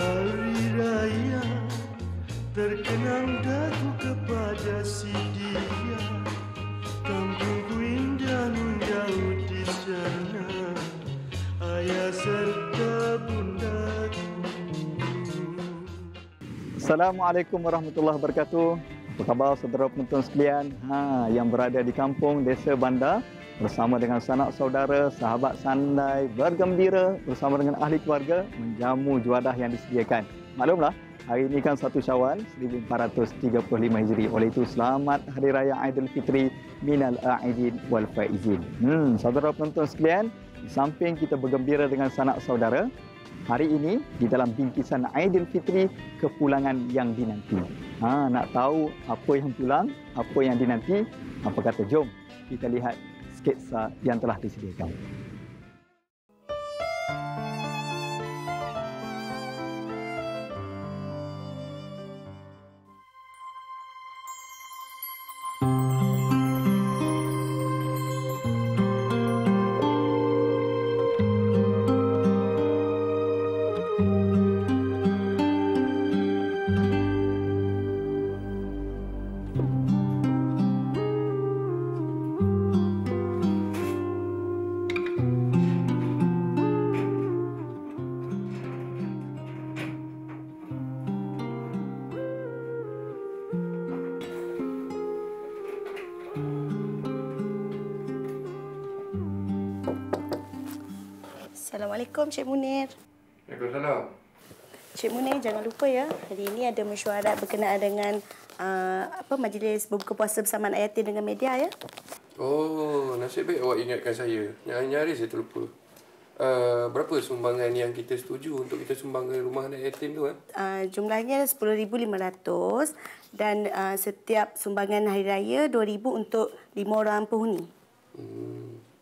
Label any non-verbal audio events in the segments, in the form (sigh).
Hari raya terkenang daku kepada si dia. Kampungku indah menjauh di sana Ayah serta bundaku. Assalamualaikum warahmatullahi wabarakatuh. Apa khabar saudara penonton sekalian? Ha, yang berada di kampung Desa Bandar bersama dengan sanak saudara, sahabat sandai, bergembira bersama dengan ahli keluarga menjamu juadah yang disediakan. Maklumlah, hari ini kan satu Syawal 1435 Hijri. Oleh itu selamat Hari Raya Aidilfitri minal aidin wal faizin. Hmm, saudara penonton sekalian, di samping kita bergembira dengan sanak saudara, hari ini di dalam bingkisan Aidilfitri kepulangan yang dinanti. Ha, nak tahu apa yang pulang, apa yang dinanti? Apa kata jom kita lihat sketsa yang telah disediakan. Assalamualaikum Cik Munir. Waalaikumsalam. Cik Munir jangan lupa ya, hari ini ada mesyuarat berkenaan dengan uh, apa majlis berbuka puasa bersama anak yatim dengan media ya. Oh, nasib baik awak ingatkan saya. Nyari-nyari saya terlupa. Uh, berapa sumbangan yang kita setuju untuk kita sumbang ke rumah anak yatim tu kan? Uh, jumlahnya 10,500 dan uh, setiap sumbangan hari raya 2,000 untuk lima orang penghuni.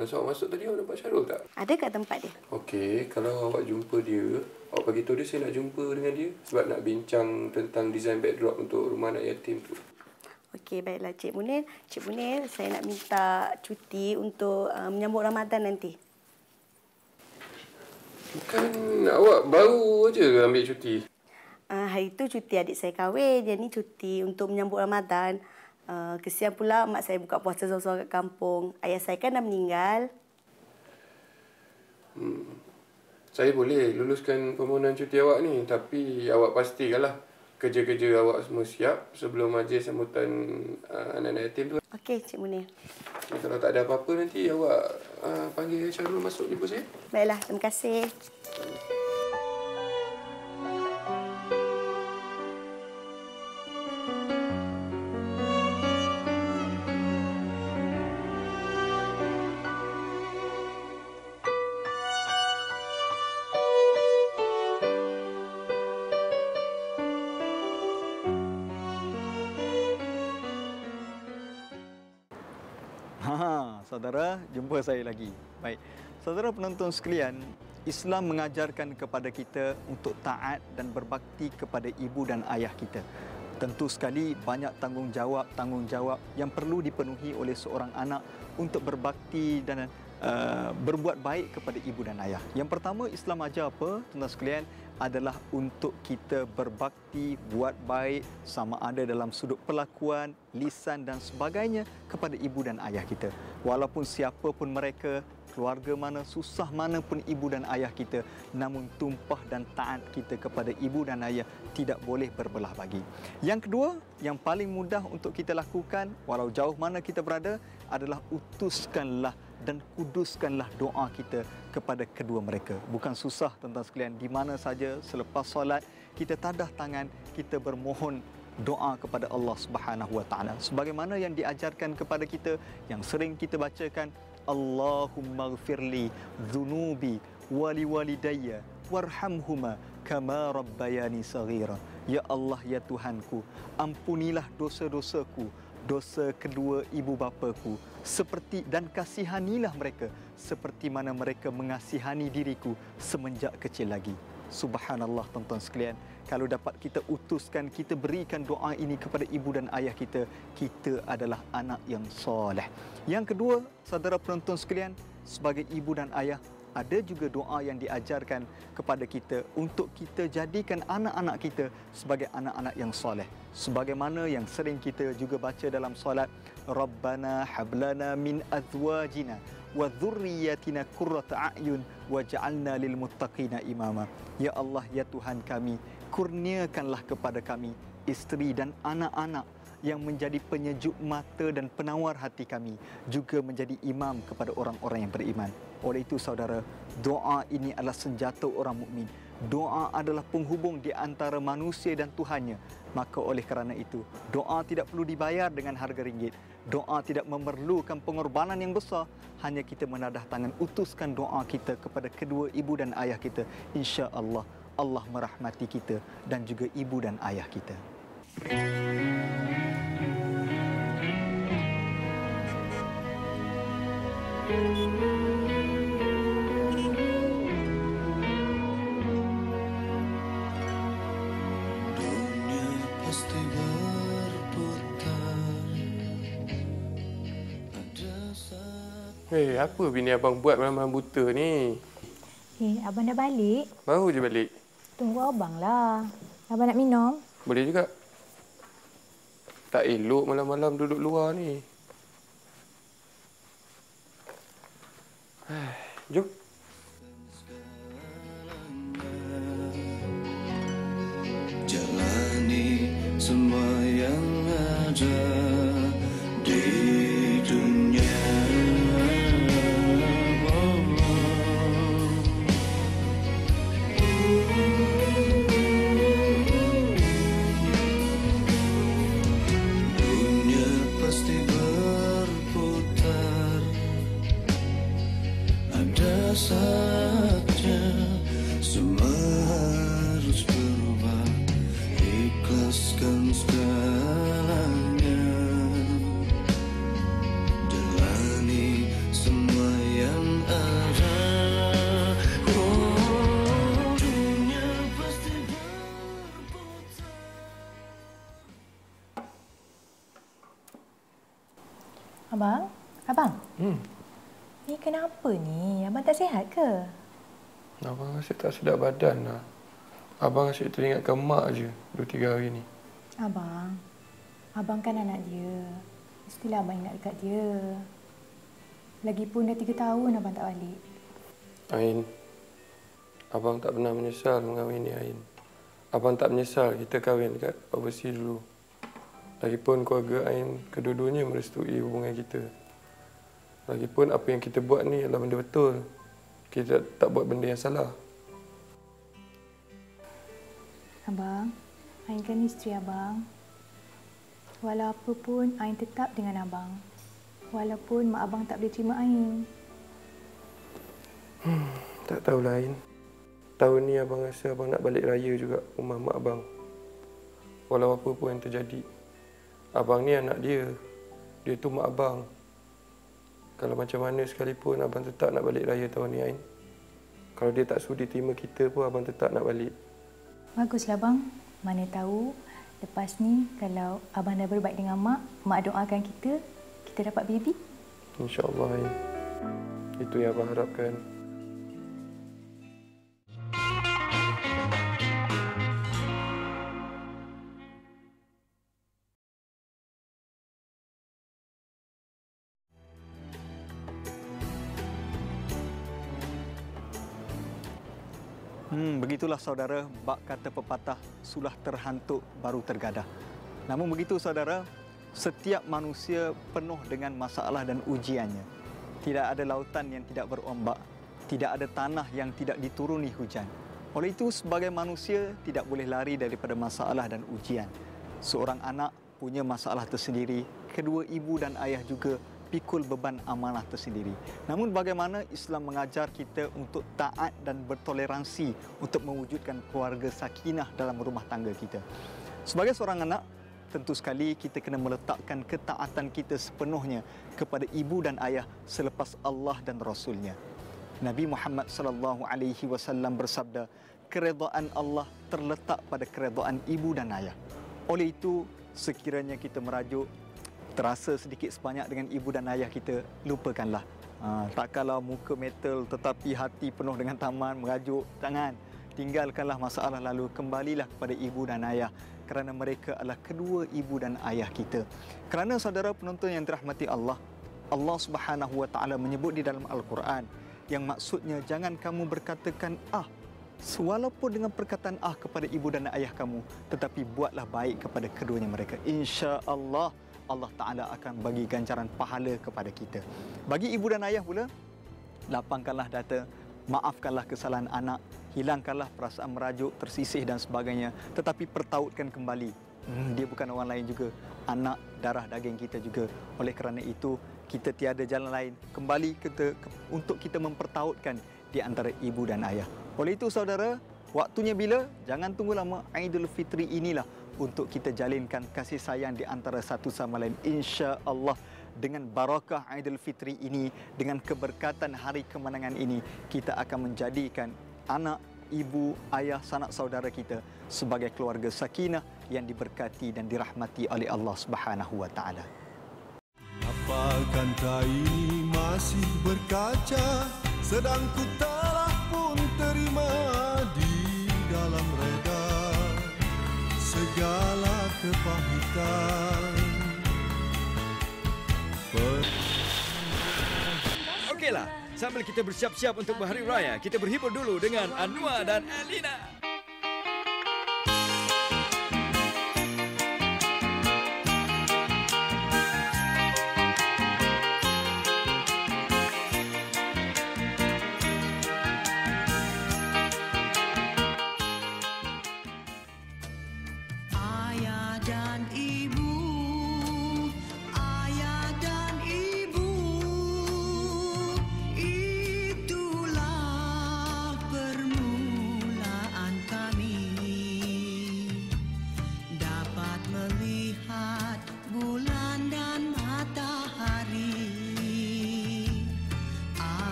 Masa awak masuk tadi awak nampak Syarul tak? Ada kat tempat dia? Okey, kalau awak jumpa dia, awak bagi tahu dia saya nak jumpa dengan dia sebab nak bincang tentang design backdrop untuk rumah anak yatim tu. Okey, baiklah Cik Munir. Cik Munir, saya nak minta cuti untuk uh, menyambut Ramadan nanti. Bukan awak baru aja ambil cuti. Uh, hari tu cuti adik saya kahwin. Ni cuti untuk menyambut Ramadan. Uh, kesian pula mak saya buka puasa seorang-seorang kat kampung. Ayah saya kan dah meninggal. Hmm. Saya boleh luluskan permohonan cuti awak ni tapi awak pastikanlah kerja-kerja awak semua siap sebelum majlis sambutan uh, anak-anak yatim tu. Okey, Cik Munir. Okay, kalau tak ada apa-apa nanti awak uh, panggil Syarul masuk jumpa saya. Baiklah, terima kasih. Ha, saudara, jumpa saya lagi. Baik. Saudara penonton sekalian, Islam mengajarkan kepada kita untuk taat dan berbakti kepada ibu dan ayah kita. Tentu sekali banyak tanggungjawab-tanggungjawab yang perlu dipenuhi oleh seorang anak untuk berbakti dan uh, berbuat baik kepada ibu dan ayah. Yang pertama Islam ajar apa? Tuan-tuan sekalian adalah untuk kita berbakti, buat baik sama ada dalam sudut perlakuan, lisan dan sebagainya kepada ibu dan ayah kita. Walaupun siapa pun mereka, keluarga mana, susah mana pun ibu dan ayah kita, namun tumpah dan taat kita kepada ibu dan ayah tidak boleh berbelah bagi. Yang kedua, yang paling mudah untuk kita lakukan walau jauh mana kita berada adalah utuskanlah dan kuduskanlah doa kita kepada kedua mereka. Bukan susah tuan-tuan sekalian, di mana saja selepas solat kita tadah tangan, kita bermohon doa kepada Allah Subhanahu Wa Taala. Sebagaimana yang diajarkan kepada kita, yang sering kita bacakan, Allahumma ghfirli dhunubi wali walidayya warhamhuma kama rabbayani saghira. Ya Allah ya Tuhanku, ampunilah dosa-dosaku, dosa kedua ibu bapaku seperti dan kasihanilah mereka seperti mana mereka mengasihani diriku semenjak kecil lagi. Subhanallah tuan-tuan sekalian, kalau dapat kita utuskan, kita berikan doa ini kepada ibu dan ayah kita, kita adalah anak yang soleh. Yang kedua, saudara penonton sekalian, sebagai ibu dan ayah, ada juga doa yang diajarkan kepada kita untuk kita jadikan anak-anak kita sebagai anak-anak yang soleh. Sebagaimana yang sering kita juga baca dalam solat, Rabbana hablana min azwajina wa dhurriyyatina qurrata a'yun waj'alna lil muttaqina imama. Ya Allah, ya Tuhan kami, kurniakanlah kepada kami isteri dan anak-anak yang menjadi penyejuk mata dan penawar hati kami juga menjadi imam kepada orang-orang yang beriman. Oleh itu saudara, doa ini adalah senjata orang mukmin. Doa adalah penghubung di antara manusia dan Tuhannya. Maka oleh kerana itu, doa tidak perlu dibayar dengan harga ringgit. Doa tidak memerlukan pengorbanan yang besar. Hanya kita menadah tangan utuskan doa kita kepada kedua ibu dan ayah kita. Insya Allah, Allah merahmati kita dan juga ibu dan ayah kita. Dunia pasti berputar Ada satu Eh, apa bini abang buat malam-malam buta ni? Eh, abang dah balik? Baru je balik. Tunggu abang lah. Abang nak minum? Boleh juga. Tak elok malam-malam duduk luar ni. (sighs) Jom. Jalani semua yang ada Abang? Abang? Hmm. Ni kenapa ni? Abang tak sihat ke? Abang rasa tak sedap badan lah. Abang asyik teringatkan mak je dua tiga hari ni. Abang, abang kan anak dia. Mestilah abang ingat dekat dia. Lagipun dah tiga tahun abang tak balik. Ain, abang tak pernah menyesal mengahwini Ain. Abang tak menyesal kita kahwin dekat overseas dulu. Lagipun keluarga Ain kedua-duanya merestui hubungan kita. Lagipun apa yang kita buat ni adalah benda betul. Kita tak buat benda yang salah. Abang, Ain kan isteri abang. Walau apa pun, Ain tetap dengan abang. Walaupun mak abang tak boleh terima Ain. Tak tahulah Ain. Tahun ni abang rasa abang nak balik raya juga rumah mak abang. Walau apa pun yang terjadi. Abang ni anak dia. Dia tu mak abang. Kalau macam mana sekalipun abang tetap nak balik raya tahun ni Ain. Kalau dia tak sudi terima kita pun abang tetap nak balik. Baguslah bang. Mana tahu lepas ni kalau abang dah berbaik dengan mak, mak doakan kita, kita dapat baby. InsyaAllah Ain. Itu yang abang harapkan. Begitulah saudara, bak kata pepatah, sulah terhantuk baru tergadah. Namun begitu saudara, setiap manusia penuh dengan masalah dan ujiannya. Tidak ada lautan yang tidak berombak, tidak ada tanah yang tidak dituruni hujan. Oleh itu sebagai manusia tidak boleh lari daripada masalah dan ujian. Seorang anak punya masalah tersendiri, kedua ibu dan ayah juga pikul beban amanah tersendiri. Namun bagaimana Islam mengajar kita untuk taat dan bertoleransi untuk mewujudkan keluarga sakinah dalam rumah tangga kita. Sebagai seorang anak, tentu sekali kita kena meletakkan ketaatan kita sepenuhnya kepada ibu dan ayah selepas Allah dan Rasulnya. Nabi Muhammad sallallahu alaihi wasallam bersabda, keredaan Allah terletak pada keredaan ibu dan ayah. Oleh itu, sekiranya kita merajuk terasa sedikit sebanyak dengan ibu dan ayah kita, lupakanlah. Ha, takkanlah muka metal tetapi hati penuh dengan taman, merajuk. Jangan. Tinggalkanlah masalah lalu, kembalilah kepada ibu dan ayah kerana mereka adalah kedua ibu dan ayah kita. Kerana saudara penonton yang dirahmati Allah, Allah Subhanahu wa taala menyebut di dalam Al-Quran yang maksudnya jangan kamu berkatakan ah walaupun dengan perkataan ah kepada ibu dan ayah kamu tetapi buatlah baik kepada keduanya mereka. Insya-Allah Allah Taala akan bagi ganjaran pahala kepada kita. Bagi ibu dan ayah pula lapangkanlah data, maafkanlah kesalahan anak, hilangkanlah perasaan merajuk, tersisih dan sebagainya, tetapi pertautkan kembali. Hmm, dia bukan orang lain juga, anak darah daging kita juga. Oleh kerana itu, kita tiada jalan lain kembali kita untuk kita mempertautkan di antara ibu dan ayah. Oleh itu saudara, waktunya bila? Jangan tunggu lama. Aidilfitri inilah untuk kita jalinkan kasih sayang di antara satu sama lain. Insya-Allah dengan barakah Aidilfitri ini, dengan keberkatan hari kemenangan ini, kita akan menjadikan anak, ibu, ayah, sanak saudara kita sebagai keluarga sakinah yang diberkati dan dirahmati oleh Allah Subhanahu wa taala. Apakah ini masih berkaca Sedang ku telah Okeylah, sambil kita bersiap-siap untuk berhari raya, kita berhibur dulu dengan Anwar dan Elina.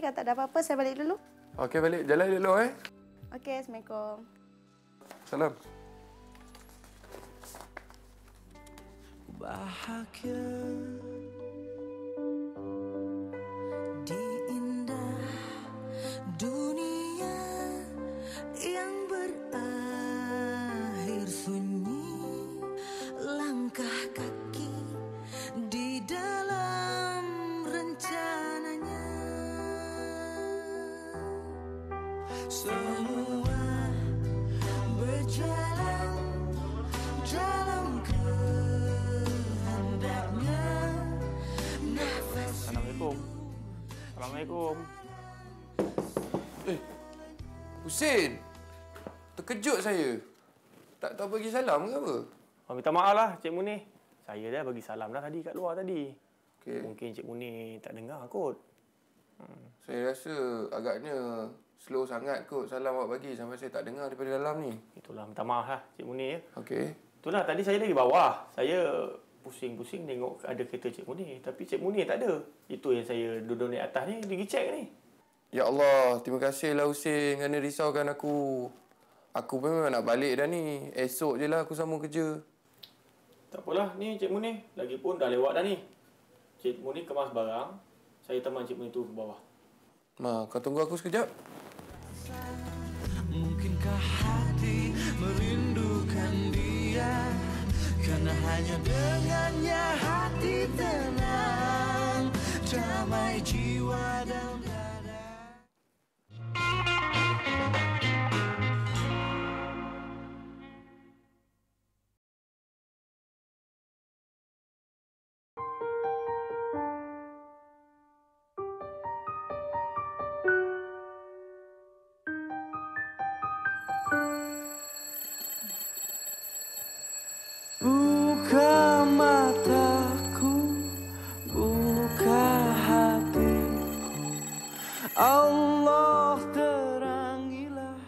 Kata tak ada apa-apa, saya balik dulu. Okey balik jalan dulu eh. Okey, Assalamualaikum. Salam. bahagia semua berjalan dalam kehendaknya nafas Assalamualaikum. Assalamualaikum. Eh, Husin. Terkejut saya. Tak tahu bagi salam ke apa? Oh, minta maaf lah Cik Munir. Saya dah bagi salam dah tadi kat luar tadi. Okey. Mungkin Cik Munir tak dengar kot. Saya rasa agaknya slow sangat kot salam awak bagi sampai saya tak dengar daripada dalam ni. Itulah minta maaf lah Cik Munir. ya. Okey. Itulah tadi saya lagi bawah. Saya pusing-pusing tengok ada kereta Cik Munir. Tapi Cik Munir tak ada. Itu yang saya duduk naik atas ni. Pergi cek ni. Ya Allah, terima kasihlah Husin kerana risaukan aku. Aku pun memang nak balik dah ni. Esok je lah aku sambung kerja. Tak apalah ni Cik Munir. Lagipun dah lewat dah ni. Cik Munir kemas barang. Saya teman Cik Munir tu ke bawah. Ma, kau tunggu aku sekejap. Mungkinkah hati merindukan dia? Karena hanya dengannya hati tenang Damai jiwa Allah terangilah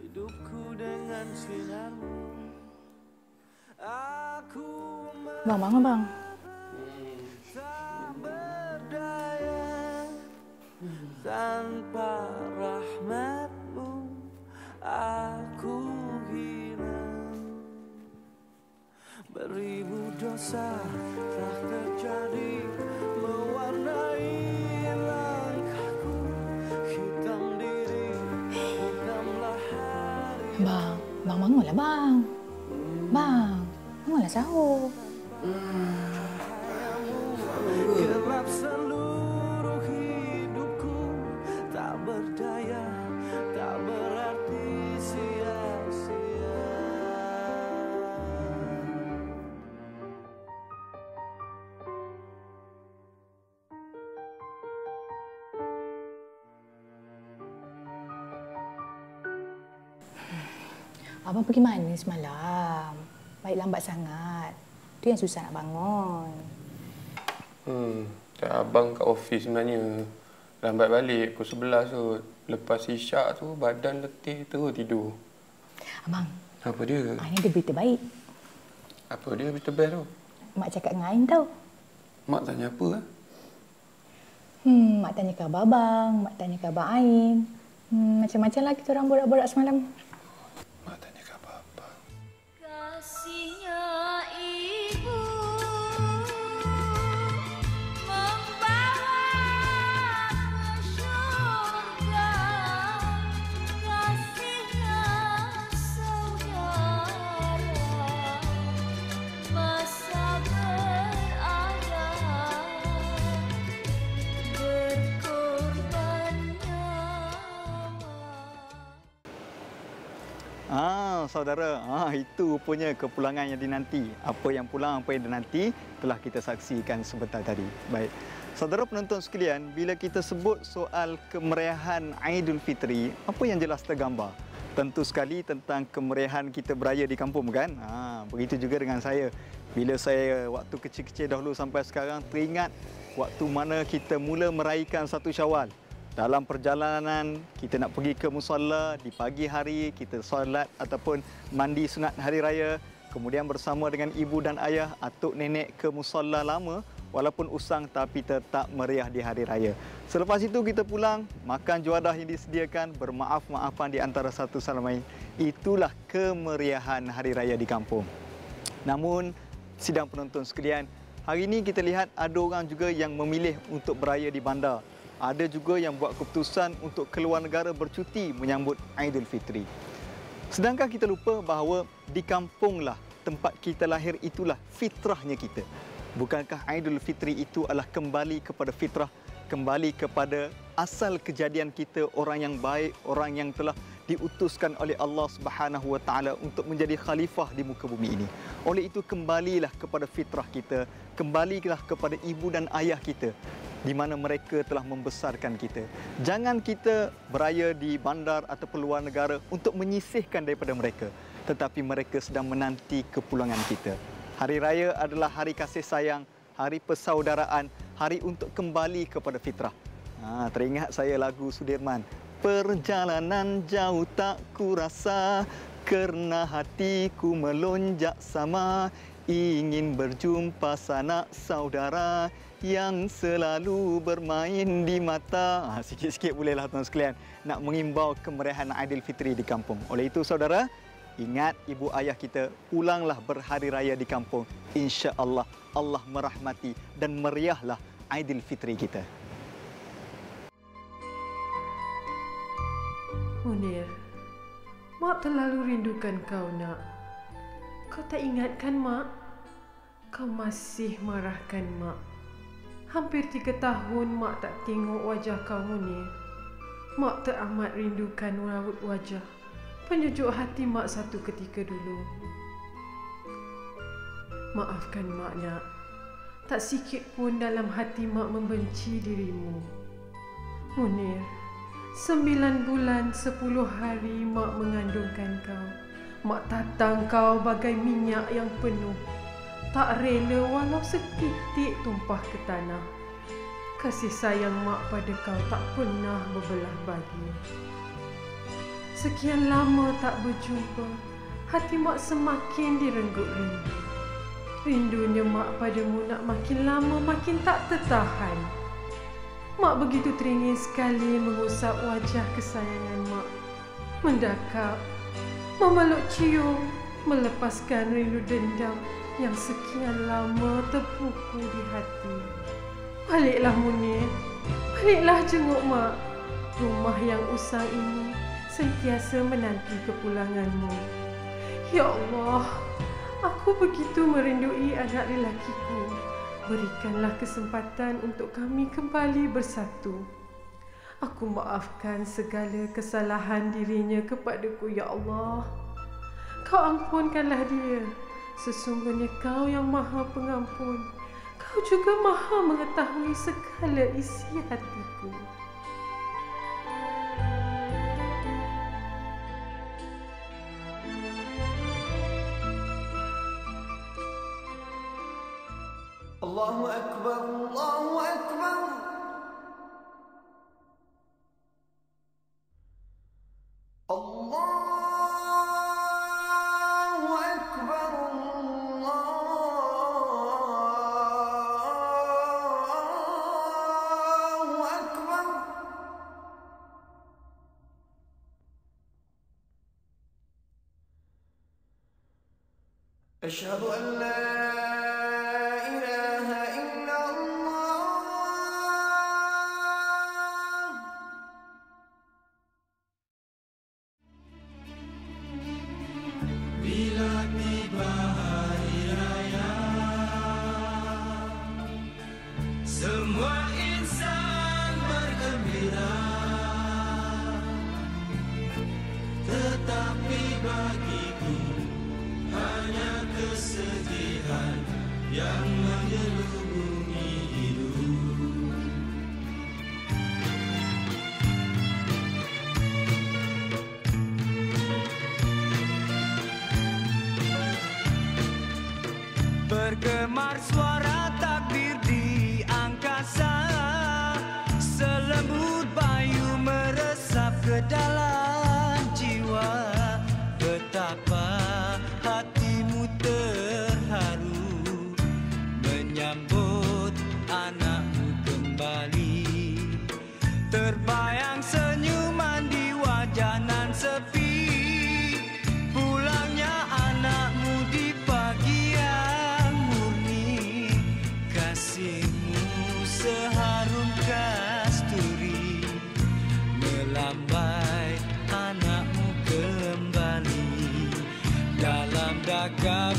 hidupku dengan sinarmu. Aku Bang, bang, bang. Berdaya, tanpa rahmatmu aku hilang beribu dosa bang bangunlah bang. Bang, bangunlah sahur. Gelap Abang pergi mana semalam? Baik lambat sangat. Tu yang susah nak bangun. Hmm, tak abang kat office sebenarnya. Lambat balik pukul 11 tu. Lepas isyak tu badan letih terus tidur. Abang, Apa dia? ah, ni ada berita baik. Apa dia berita best tu? Mak cakap dengan Ain tau. Mak tanya apa ah? Hmm, Mak tanya khabar abang, Mak tanya khabar Ain. Hmm, macam-macam lah kita orang borak-borak semalam. Ibu saudara, ah itu rupanya kepulangan yang dinanti. Apa yang pulang, apa yang dinanti telah kita saksikan sebentar tadi. Baik. Saudara penonton sekalian, bila kita sebut soal kemeriahan Aidilfitri, apa yang jelas tergambar? Tentu sekali tentang kemeriahan kita beraya di kampung kan? Ha, begitu juga dengan saya. Bila saya waktu kecil-kecil dahulu sampai sekarang teringat waktu mana kita mula meraihkan satu Syawal. Dalam perjalanan kita nak pergi ke musalla di pagi hari kita solat ataupun mandi sunat hari raya kemudian bersama dengan ibu dan ayah atuk nenek ke musalla lama walaupun usang tapi tetap meriah di hari raya. Selepas itu kita pulang makan juadah yang disediakan bermaaf-maafan di antara satu sama lain. Itulah kemeriahan hari raya di kampung. Namun sidang penonton sekalian, hari ini kita lihat ada orang juga yang memilih untuk beraya di bandar. Ada juga yang buat keputusan untuk keluar negara bercuti menyambut Aidilfitri. Sedangkan kita lupa bahawa di kampunglah tempat kita lahir itulah fitrahnya kita. Bukankah Aidilfitri itu adalah kembali kepada fitrah, kembali kepada asal kejadian kita orang yang baik, orang yang telah diutuskan oleh Allah Subhanahu Wa Taala untuk menjadi khalifah di muka bumi ini. Oleh itu kembalilah kepada fitrah kita, kembalilah kepada ibu dan ayah kita di mana mereka telah membesarkan kita. Jangan kita beraya di bandar atau luar negara untuk menyisihkan daripada mereka, tetapi mereka sedang menanti kepulangan kita. Hari raya adalah hari kasih sayang, hari persaudaraan, hari untuk kembali kepada fitrah. Ha, teringat saya lagu Sudirman. Perjalanan jauh tak kurasa kerana hatiku melonjak sama ingin berjumpa sanak saudara yang selalu bermain di mata. Ha, sikit-sikit bolehlah tuan sekalian nak mengimbau kemeriahan Aidilfitri di kampung. Oleh itu saudara, ingat ibu ayah kita pulanglah berhari raya di kampung. Insya-Allah Allah merahmati dan meriahlah Aidilfitri kita. Munir, Mak terlalu rindukan kau nak. Kau tak ingatkan Mak? Kau masih marahkan Mak. Hampir tiga tahun Mak tak tengok wajah kau Munir. Mak teramat rindukan raut wajah. Penyejuk hati Mak satu ketika dulu. Maafkan Mak nak. Tak sikit pun dalam hati Mak membenci dirimu. Munir, Sembilan bulan sepuluh hari mak mengandungkan kau. Mak tatang kau bagai minyak yang penuh. Tak rela walau setitik tumpah ke tanah. Kasih sayang mak pada kau tak pernah berbelah bagi. Sekian lama tak berjumpa, hati mak semakin direnggut rindu. Rindunya mak padamu nak makin lama makin tak tertahan. Mak begitu teringin sekali mengusap wajah kesayangan mak. Mendakap, memeluk cium, melepaskan rindu dendam yang sekian lama terpukul di hati. Baliklah Munir, baliklah jenguk mak. Rumah yang usang ini sentiasa menanti kepulanganmu. Ya Allah, aku begitu merindui anak lelakiku. Berikanlah kesempatan untuk kami kembali bersatu. Aku maafkan segala kesalahan dirinya kepadaku, Ya Allah. Kau ampunkanlah dia. Sesungguhnya kau yang maha pengampun. Kau juga maha mengetahui segala isi hatiku. Allahu Akbar, Allahu dollar.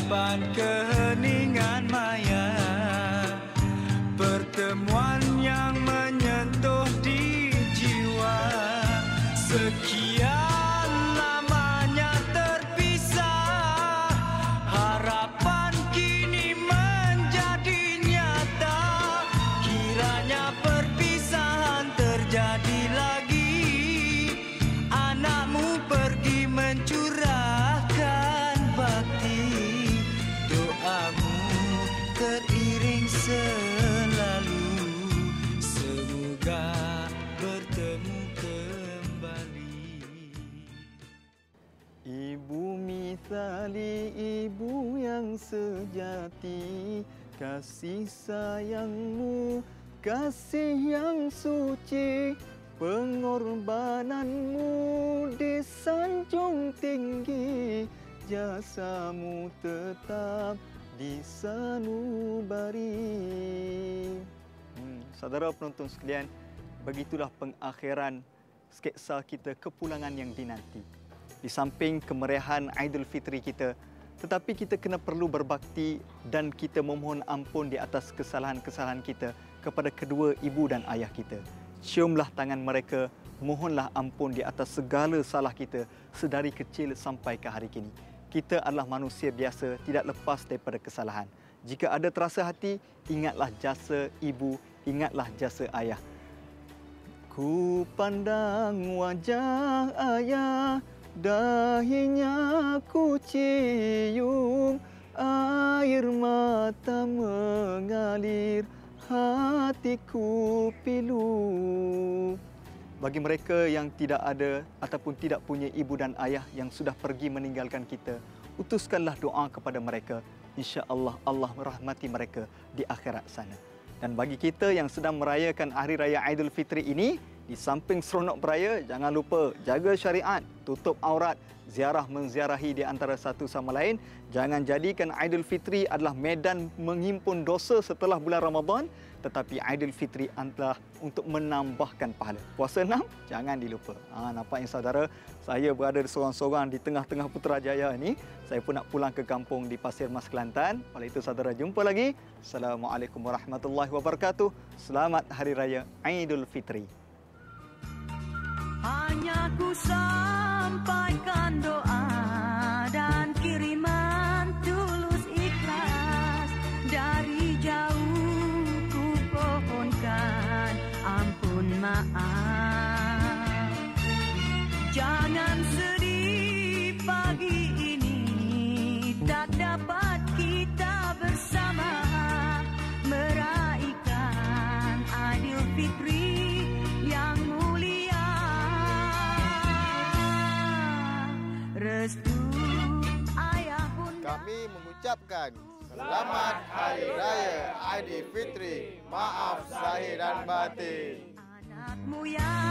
by Kasih sayangmu, kasih yang suci Pengorbananmu disanjung tinggi. Jasamu tetap disanubari hmm, Saudara penonton sekalian, begitulah pengakhiran sketsa kita kepulangan yang dinanti. Di samping kemeriahan Aidilfitri kita tetapi kita kena perlu berbakti dan kita memohon ampun di atas kesalahan-kesalahan kita kepada kedua ibu dan ayah kita. Ciumlah tangan mereka, mohonlah ampun di atas segala salah kita sedari kecil sampai ke hari kini. Kita adalah manusia biasa, tidak lepas daripada kesalahan. Jika ada terasa hati, ingatlah jasa ibu, ingatlah jasa ayah. Ku pandang wajah ayah Dahinya ku cium Air mata mengalir Hatiku pilu Bagi mereka yang tidak ada Ataupun tidak punya ibu dan ayah Yang sudah pergi meninggalkan kita Utuskanlah doa kepada mereka insya-Allah Allah merahmati mereka di akhirat sana. Dan bagi kita yang sedang merayakan Hari Raya Aidil Fitri ini, di samping seronok beraya, jangan lupa jaga syariat, tutup aurat, ziarah menziarahi di antara satu sama lain. Jangan jadikan Aidil Fitri adalah medan menghimpun dosa setelah bulan Ramadan, tetapi Aidil Fitri adalah untuk menambahkan pahala. Puasa enam, jangan dilupa. Ha, nampaknya saudara, saya berada seorang-seorang di tengah-tengah Putrajaya ini. Saya pun nak pulang ke kampung di Pasir Mas Kelantan. Oleh itu saudara jumpa lagi. Assalamualaikum warahmatullahi wabarakatuh. Selamat Hari Raya Aidil Fitri. Hanya ku sampaikan doa mengucapkan Selamat Hari Raya Aidilfitri. Maaf zahir dan batin. Anakmu yang